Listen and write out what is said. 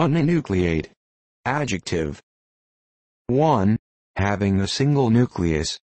Uninucleate, Adjective. 1. Having a single nucleus,